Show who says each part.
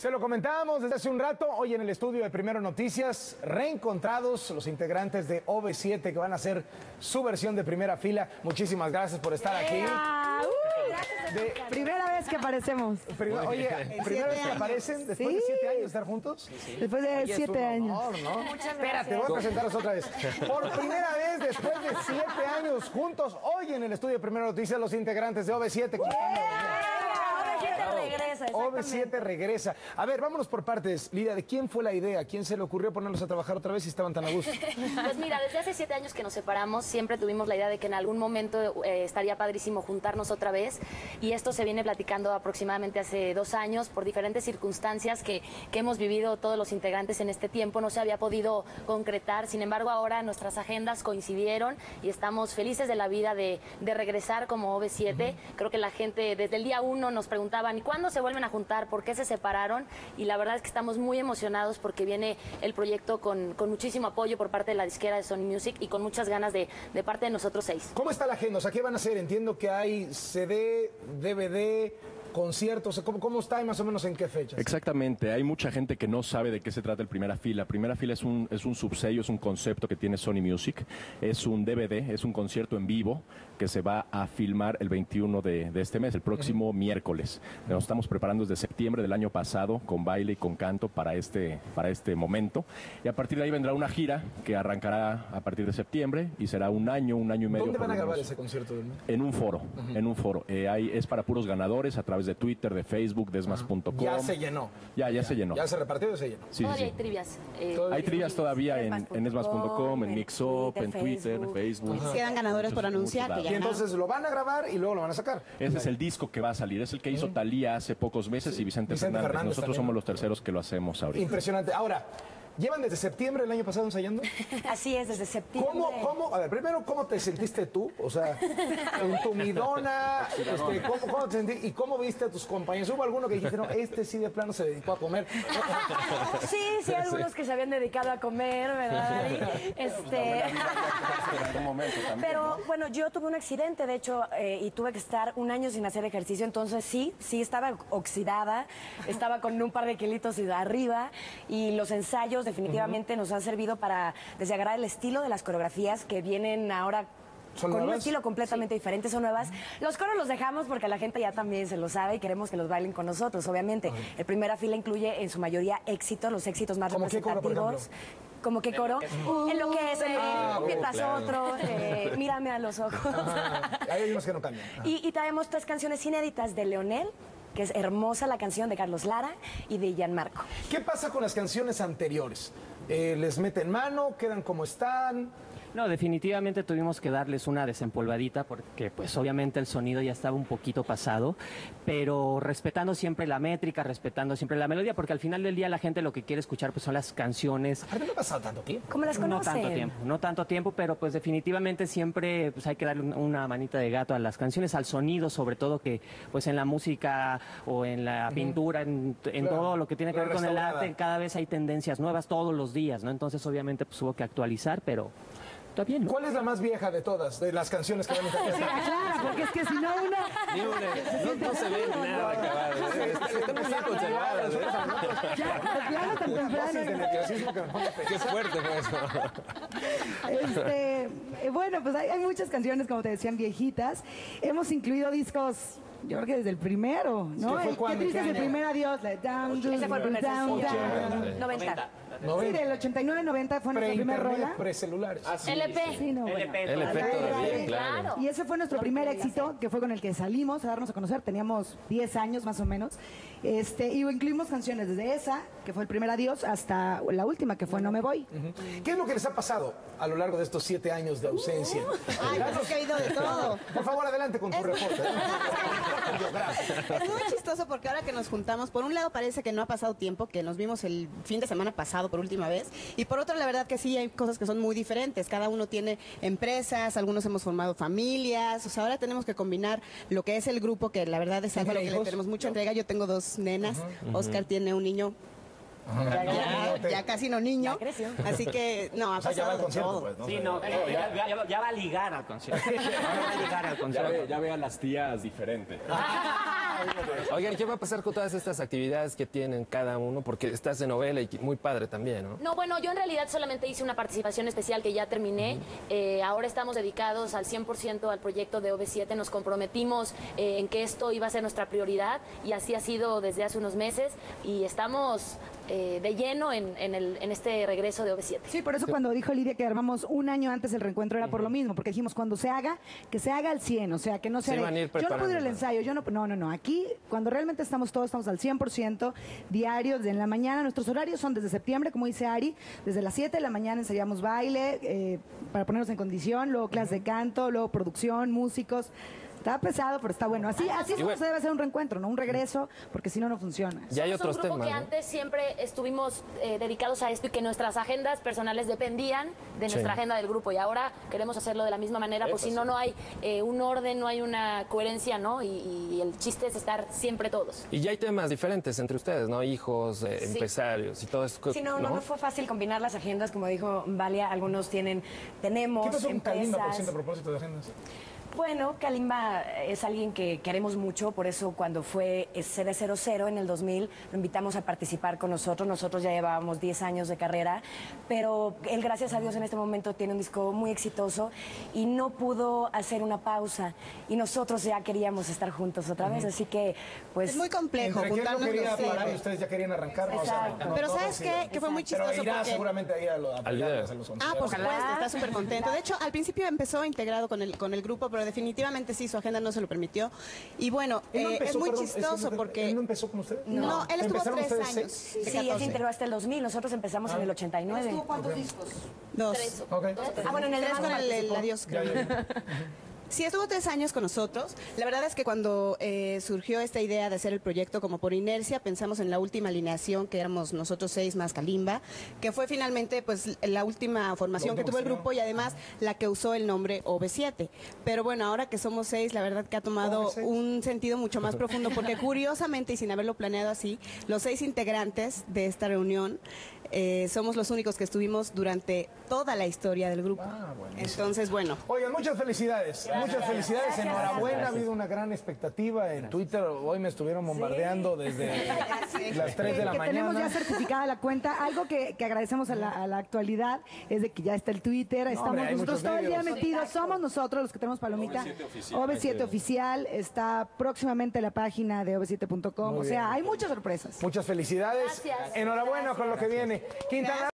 Speaker 1: Se lo comentábamos desde hace un rato, hoy en el estudio de Primero Noticias, reencontrados los integrantes de OV7 que van a hacer su versión de primera fila. Muchísimas gracias por estar aquí.
Speaker 2: Ah, uy,
Speaker 1: De-
Speaker 2: Primera vez que aparecemos.
Speaker 1: Oye, ¿primera vez que aparecen después de siete años de estar juntos?
Speaker 2: Después de
Speaker 1: Oye, es
Speaker 2: siete años.
Speaker 1: honor, ¿no? Espérate, voy a presentaros otra vez. Por primera vez después de siete años juntos, hoy en el estudio de Primero Noticias, los integrantes de OV7.
Speaker 2: Regresa,
Speaker 1: OV7 regresa. A ver, vámonos por partes. Lidia, ¿de quién fue la idea? ¿Quién se le ocurrió ponerlos a trabajar otra vez si estaban tan a gusto?
Speaker 3: Pues mira, desde hace siete años que nos separamos, siempre tuvimos la idea de que en algún momento eh, estaría padrísimo juntarnos otra vez. Y esto se viene platicando aproximadamente hace dos años por diferentes circunstancias que, que hemos vivido todos los integrantes en este tiempo. No se había podido concretar. Sin embargo, ahora nuestras agendas coincidieron y estamos felices de la vida de, de regresar como OV7. Creo que la gente desde el día uno nos preguntaban, ¿y cuándo se vuelven a juntar? ¿Por qué se separaron? Y la verdad es que estamos muy emocionados porque viene el proyecto con, con muchísimo apoyo por parte de la disquera de Sony Music y con muchas ganas de, de parte de nosotros seis.
Speaker 1: ¿Cómo está la agenda? O sea, ¿qué van a hacer? Entiendo que hay CD, DVD, conciertos. ¿Cómo, cómo está y más o menos en qué fechas?
Speaker 4: Exactamente, hay mucha gente que no sabe de qué se trata el Primera Fila. Primera Fila es un, es un subsello, es un concepto que tiene Sony Music, es un DVD, es un concierto en vivo que se va a filmar el 21 de, de este mes, el próximo miércoles. Nos estamos preparando desde septiembre del año pasado con baile y con canto para este, para este momento. Y a partir de ahí vendrá una gira que arrancará a partir de septiembre y será un año, un año y medio.
Speaker 1: ¿Dónde van a grabar ese concierto?
Speaker 4: En un foro, en un foro. Eh, hay- es para puros ganadores a través de Twitter, de Facebook, desmas.com.
Speaker 1: Ya se llenó.
Speaker 4: Ya, ya se llenó.
Speaker 1: Ya se repartió y se llenó.
Speaker 4: Sí, sí,
Speaker 3: Todavía
Speaker 4: sí.
Speaker 3: hay trivias. eh,
Speaker 1: Todavía
Speaker 4: Hay trivias todavía en,
Speaker 2: Esmas.com,
Speaker 4: en esmas.com, en
Speaker 2: en
Speaker 4: Mixup, en
Speaker 2: Twitter,
Speaker 4: Twitter,
Speaker 2: Facebook.
Speaker 4: Facebook.
Speaker 5: Quedan ganadores por anunciar, que
Speaker 1: Y
Speaker 5: ya
Speaker 1: entonces lo van a grabar y luego lo van a sacar.
Speaker 4: Ese es el disco que va a salir, es el que hizo Talía hace pocos meses y Vicente,
Speaker 1: Vicente
Speaker 4: Fernández.
Speaker 1: Fernández
Speaker 4: Nosotros
Speaker 1: también.
Speaker 4: somos los terceros que lo hacemos ahorita.
Speaker 1: Impresionante. Ahora, ¿llevan desde septiembre del año pasado ensayando?
Speaker 2: Así es, desde septiembre.
Speaker 1: ¿Cómo, cómo, a ver, primero, ¿cómo te sentiste tú? O sea, en tu midona, este, ¿cómo, cómo te sentí- ¿y cómo viste a tus compañeros? ¿Hubo alguno que dijiste, no, este sí de plano se dedicó a comer?
Speaker 2: Sí, sí, algunos que se habían dedicado a comer, ¿verdad? Y, este... Pero bueno, yo tuve un accidente, de hecho, eh, y tuve que estar un año sin hacer ejercicio, entonces sí, sí estaba oxidada, estaba con un par de kilitos de arriba y los ensayos definitivamente nos han servido para desagarrar el estilo de las coreografías que vienen ahora.
Speaker 1: ¿Son
Speaker 2: con un estilo completamente diferente, son nuevas. Los coros los dejamos porque la gente ya también se lo sabe y queremos que los bailen con nosotros, obviamente. El primera fila incluye en su mayoría éxitos, los éxitos más
Speaker 1: ¿Cómo qué coro, por
Speaker 2: representativos. ¿Como qué coro? En lo que es,
Speaker 1: Ah,
Speaker 2: mientras
Speaker 4: claro.
Speaker 2: otro, eh, mírame a los ojos.
Speaker 1: Ajá. Hay unos que no cambian.
Speaker 2: Y, y traemos tres canciones inéditas de Leonel, que es hermosa la canción de Carlos Lara y de Gianmarco.
Speaker 1: ¿Qué pasa con las canciones anteriores? Eh, ¿Les meten mano? ¿Quedan como están?
Speaker 6: No, definitivamente tuvimos que darles una desempolvadita porque pues obviamente el sonido ya estaba un poquito pasado, pero respetando siempre la métrica, respetando siempre la melodía, porque al final del día la gente lo que quiere escuchar pues son las canciones.
Speaker 1: Aparte, no ha pasado tanto tiempo.
Speaker 2: ¿Cómo las
Speaker 6: No
Speaker 2: conocen?
Speaker 6: tanto tiempo, no tanto tiempo, pero pues definitivamente siempre pues hay que darle un- una manita de gato a las canciones, al sonido, sobre todo que pues en la música o en la pintura, en, en
Speaker 1: Claro,
Speaker 6: todo lo que tiene que ver con el arte, cada vez hay tendencias nuevas todos los días, ¿no? Entonces obviamente pues hubo que actualizar, pero está bien, ¿no?
Speaker 1: ¿Cuál es la más vieja de todas, de las canciones que van a interpretar?
Speaker 2: Claro, porque es que si no una...
Speaker 7: no, no se ve nada acabado. ¿eh? Conservadas. ¿eh?
Speaker 2: Claro, tan temprano.
Speaker 7: Qué fuerte fue eso.
Speaker 8: Este, eh, bueno, pues hay, hay muchas canciones, como te decían, viejitas. Hemos incluido discos, yo creo que desde el primero, ¿no?
Speaker 1: ¿Qué fue?
Speaker 8: Qué triste
Speaker 1: ¿Qué
Speaker 8: es el primer adiós. Down, down,
Speaker 2: sencillo.
Speaker 8: down.
Speaker 2: 90.
Speaker 8: Sí, del 89-90 fue nuestra primera rola.
Speaker 1: pre-celulares.
Speaker 3: LP.
Speaker 8: Sí, no, bueno.
Speaker 7: LP todavía, claro.
Speaker 8: Y ese fue nuestro primer éxito, que fue con el que salimos a darnos a conocer. Teníamos 10 años más o menos. Este, y incluimos canciones desde esa, que fue el primer adiós, hasta la última, que fue No me voy.
Speaker 1: ¿Qué es lo que les ha pasado a lo largo de estos siete años de ausencia?
Speaker 5: Ay, pues es que ha ido de todo.
Speaker 1: Por favor, adelante con tu reporte.
Speaker 5: Es muy chistoso porque ahora que nos juntamos, por un lado parece que no ha pasado tiempo, que nos vimos el fin de semana pasado por última vez, y por otro la verdad que sí hay cosas que son muy diferentes. Cada uno tiene empresas, algunos hemos formado familias, o sea, ahora tenemos que combinar lo que es el grupo, que la verdad es algo a lo que le tenemos mucha entrega. Yo tengo dos nenas, Oscar tiene un niño. Ya, ya- ya casi no niño. Así que, no, ha
Speaker 1: O sea, ya va al concierto, pues, ¿no?
Speaker 6: Sí, no, ya, ya- ya- ya va a ligar al concierto. Ya va a ligar al
Speaker 4: Ya
Speaker 6: concierto.
Speaker 4: ve, ya ve a las tías diferente.
Speaker 7: Oigan, ¿qué va a pasar con todas estas actividades que tienen cada uno? Porque estás de novela y muy padre también, ¿no?
Speaker 3: No, bueno, yo en realidad solamente hice una participación especial que ya terminé. Eh, ahora estamos dedicados al 100% al proyecto de OV7. Nos comprometimos eh, en que esto iba a ser nuestra prioridad y así ha sido desde hace unos meses y estamos eh, de lleno en, en el- en este regreso de OV7.
Speaker 8: Sí, por eso cuando dijo Lidia que armamos un año antes el reencuentro era por lo mismo, porque dijimos cuando se haga, que se haga al 100, o sea, que no
Speaker 7: Se
Speaker 8: de,
Speaker 7: van a ir
Speaker 8: yo no puedo ir al ensayo, yo no, no, no, no, aquí cuando realmente estamos todos, estamos al 100% diarios, de en la mañana, nuestros horarios son desde septiembre, como dice Ari, desde las 7 de la mañana ensayamos baile, eh, para ponernos en condición, luego clases de canto, luego producción, músicos. Está pesado, pero está bueno. Así, así es como
Speaker 7: bueno.
Speaker 8: se debe hacer un reencuentro, no un regreso, porque si no, no funciona.
Speaker 7: Ya hay otros
Speaker 3: un grupo
Speaker 7: temas,
Speaker 3: que
Speaker 7: ¿no?
Speaker 3: antes siempre estuvimos eh, dedicados a esto y que nuestras agendas personales dependían de nuestra
Speaker 7: Sí.
Speaker 3: agenda del grupo y ahora queremos hacerlo de la misma manera, pues si no, no hay eh, un orden, no hay una coherencia, ¿no? Y, y el chiste es estar siempre todos.
Speaker 7: Y ya hay temas diferentes entre ustedes, ¿no? Hijos, eh, empresarios y todo eso.
Speaker 2: Sí, no, no, no fue fácil combinar las agendas, como dijo Valia, algunos tienen, tenemos
Speaker 1: ¿Qué pasó con Kalimba, por
Speaker 2: empresas.
Speaker 1: cierto, a propósito de agendas?
Speaker 2: Bueno, Kalimba es alguien que queremos mucho, por eso cuando fue CD00 en el 2000 lo invitamos a participar con nosotros. Nosotros ya llevábamos 10 años de carrera, pero él, gracias a Dios, en este momento tiene un disco muy exitoso y no pudo hacer una pausa. Y nosotros ya queríamos estar juntos otra vez, así que, pues.
Speaker 5: Es muy complejo
Speaker 1: no
Speaker 5: juntarnos
Speaker 1: quería parar y ustedes ya querían arrancar. ¿no? O sea,
Speaker 2: Exacto.
Speaker 1: no
Speaker 5: Pero ¿sabes
Speaker 1: sí.
Speaker 5: qué? Que fue muy chistoso
Speaker 1: Pero irá
Speaker 5: porque-
Speaker 1: seguramente ahí a, lo, a los
Speaker 5: Ah, por supuesto, está súper contento. De hecho, al principio empezó integrado con el, con el grupo, pero definitivamente sí, su agenda no se lo permitió. Y bueno,
Speaker 1: Él no
Speaker 5: eh,
Speaker 1: empezó,
Speaker 5: es muy
Speaker 1: perdón,
Speaker 5: chistoso porque...
Speaker 1: no empezó con ustedes?
Speaker 5: No, él estuvo
Speaker 1: ¿Empezaron
Speaker 5: tres
Speaker 1: ustedes
Speaker 5: años.
Speaker 1: seis?
Speaker 5: de
Speaker 2: Sí, él
Speaker 5: 14.
Speaker 2: se integró hasta el 2000, nosotros empezamos en el 89.
Speaker 8: cuántos discos?
Speaker 5: Dos.
Speaker 3: Tres.
Speaker 1: Ok.
Speaker 2: Ah, bueno, en el
Speaker 5: Tres
Speaker 2: demás
Speaker 5: con el, el
Speaker 2: participó.
Speaker 5: adiós.
Speaker 1: Ya,
Speaker 5: creo.
Speaker 1: ya, ya.
Speaker 5: Sí, estuvo tres años con nosotros. La verdad es que cuando eh, surgió esta idea de hacer el proyecto como por inercia, pensamos en la última alineación, que éramos nosotros seis más Kalimba, que fue finalmente pues la última formación que tuvo el grupo y además la que usó el nombre OV7. Pero bueno, ahora que somos seis, la verdad que ha tomado
Speaker 1: OV6.
Speaker 5: un sentido mucho más profundo, porque curiosamente y sin haberlo planeado así, los seis integrantes de esta reunión eh, somos los únicos que estuvimos durante toda la historia del grupo.
Speaker 1: Ah.
Speaker 5: Entonces, bueno.
Speaker 1: Oigan, muchas felicidades. Muchas felicidades.
Speaker 2: Gracias,
Speaker 1: Enhorabuena. Ha habido una gran expectativa en Twitter. Hoy me estuvieron bombardeando desde las 3 de la
Speaker 8: que tenemos ya
Speaker 1: mañana.
Speaker 8: certificada la cuenta. Algo que, que agradecemos a la, a la actualidad es de que ya está el Twitter, estamos
Speaker 1: hombre,
Speaker 8: nosotros todo el día metidos, somos nosotros los que tenemos palomita.
Speaker 4: OV7 oficial.
Speaker 8: OV7 oficial, está próximamente la página de OV7.com, o sea, hay muchas sorpresas.
Speaker 1: Muchas felicidades.
Speaker 3: Gracias.
Speaker 1: Enhorabuena con lo que viene. Quintana